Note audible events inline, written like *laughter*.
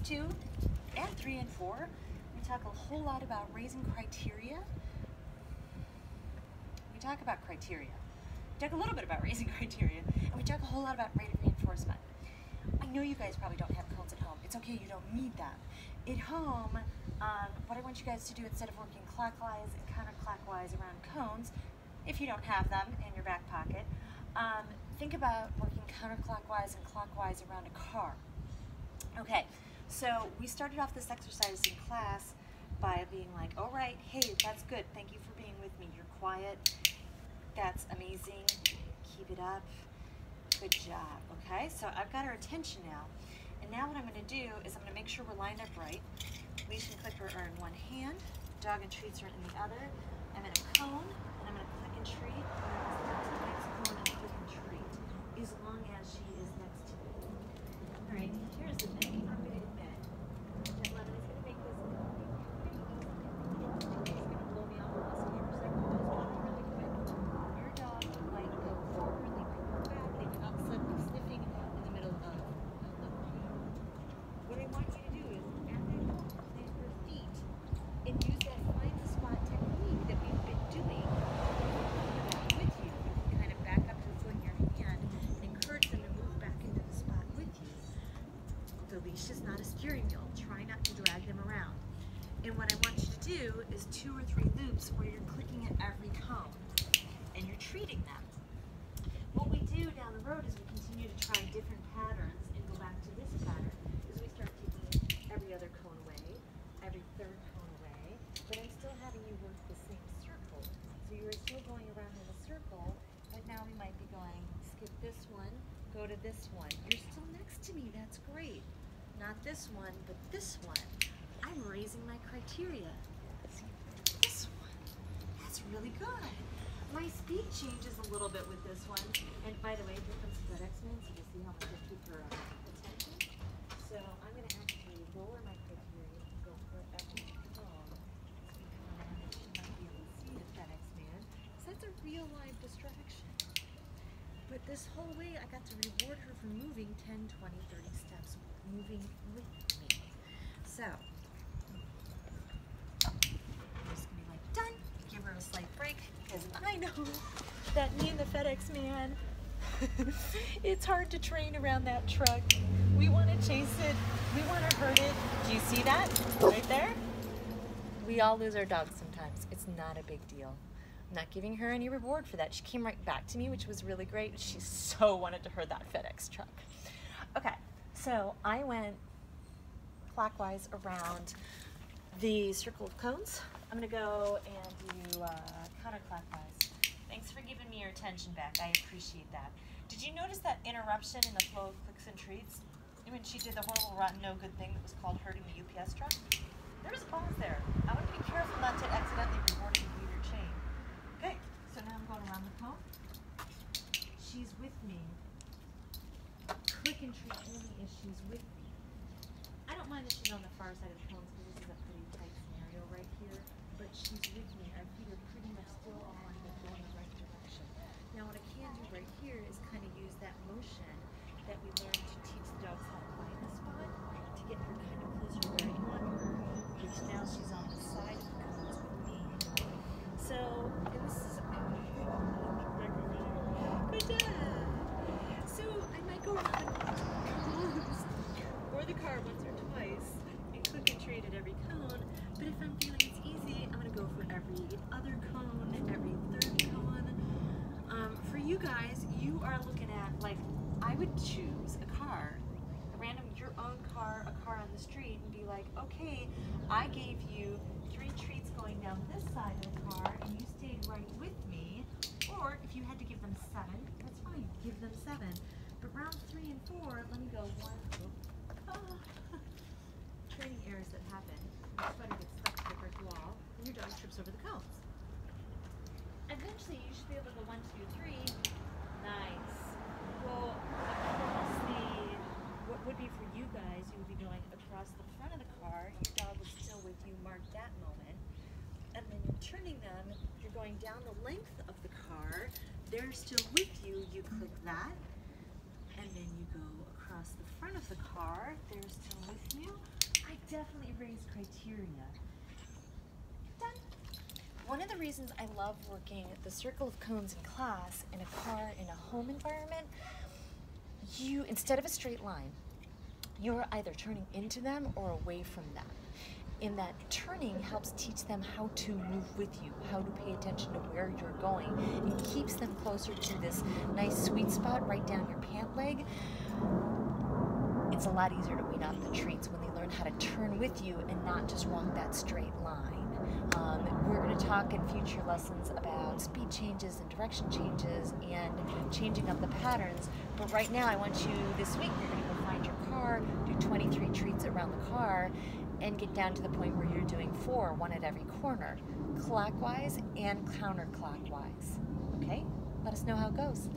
two and three and four, we talk a whole lot about raising criteria. We talk about criteria. We talk a little bit about raising *laughs* criteria, and we talk a whole lot about rate of reinforcement. I know you guys probably don't have cones at home. It's okay, you don't need them. At home, um, what I want you guys to do instead of working clockwise and counterclockwise around cones, if you don't have them in your back pocket, um, think about working counterclockwise and clockwise around a car. Okay, so we started off this exercise in class by being like, all right, hey, that's good. Thank you for being with me. You're quiet. That's amazing. Keep it up. Good job, okay? So I've got her attention now. And now what I'm gonna do is I'm gonna make sure we're lined up right. Leash and clicker are in one hand. Dog and treats are in the other. I'm in a cone, and I'm gonna click and treat. And I'm gonna step to the next cone and click and treat, as long as she is next to me. All right, here's the thing. I'm gonna admit that Lemon is gonna make this pretty easy. He's gonna blow me off the list here. So I'm gonna just really quick. Your dog might go forwardly or badly without suddenly sniffing in the middle of a loop. What I want you to do is, at that home, plant your feet and use that find the spot technique that we've been doing with you. Kind of back up the foot in your hand and encourage them to move back into the spot with you. The leash is not a steering wheel. Try not to drag them around. And what I want you to do is two or three loops where you're clicking at every cone and you're treating them. What we do down the road is we continue to try different patterns and go back to this pattern is we start taking every other cone away, every third cone away, but I'm still having you work the same circle. So you are still going around in a circle, but now we might be going, skip this one, go to this one. You're still next to me, that's great. Not this one, but this one. I'm raising my criteria. See, this one. That's really good. My speed changes a little bit with this one. And by the way, here comes the X man, so you'll see how much I keep her uh, attention. So I'm going to actually lower my criteria and go for around and she might be able to see the FedEx man. So that's a real live distraction. But this whole way, I got to reward her for moving 10, 20, 30 steps, moving with me. So, I'm just gonna be like, done. Give her a slight break because I know that me and the FedEx man, *laughs* it's hard to train around that truck. We want to chase it. We want to hurt it. Do you see that right there? We all lose our dogs sometimes. It's not a big deal. I'm not giving her any reward for that. She came right back to me, which was really great. She so wanted to hurt that FedEx truck. Okay, so I went clockwise around the circle of cones. I'm gonna go and do uh, counterclockwise. Thanks for giving me your attention back. I appreciate that. Did you notice that interruption in the flow of clicks and treats? When she did the horrible, rotten, no good thing that was called hurting the UPS truck? There was a pause there. I want to be careful not to accidentally reward leave your chain. Okay, so now I'm going around the cone. She's with me. Click and treat only if she's with me. I don't mind that she's on the far side of the cones because this is a pretty tight scenario right here, but she's with me. Our feet are pretty much still on but going the right direction. Now what I can do right here is kind of use that motion that we learned to teach the dogs how to find the spot to get her kind of closer to where I want her, which now she's on the side of the cones with me. So, and this is good job. So I might go around cones or the car once or twice and click and treat at every cone. But if I'm feeling it's easy, I'm gonna go for every other cone, every third cone. Um, for you guys, you are looking at like I would choose a car, a random your own car, a car on the street, and be like, okay, I gave you three treats going down this side of the car, and you stayed right with me. Or if you had to give them seven, that's fine, give them seven. But round three and four, let me go one. Oh, *laughs* training errors that happen. Your sweater gets stuck to the brick wall, and your dog trips over the cones. Eventually, you should be able to go one, two, three. Nice. Well, across the, what would be for you guys, you would be going across the front of the car. Your dog is still with you. Mark that moment. And then you're turning them. You're going down the length of the car. They're still with you. You click that. And then you go across the front of the car. They're still with you. I definitely raised criteria. Done. One of the reasons I love working the circle of cones in class, in a car, in a home environment, you, instead of a straight line, you're either turning into them or away from them. In that turning helps teach them how to move with you, how to pay attention to where you're going. It keeps them closer to this nice sweet spot right down your pant leg. It's a lot easier to wean off the treats when they learn how to turn with you and not just walk that straight line. Um, we're going to talk in future lessons about speed changes and direction changes and changing up the patterns. But right now, I want you this week, you're going to go find your car, do 23 treats around the car, and get down to the point where you're doing four, one at every corner, clockwise and counterclockwise. Okay? Let us know how it goes.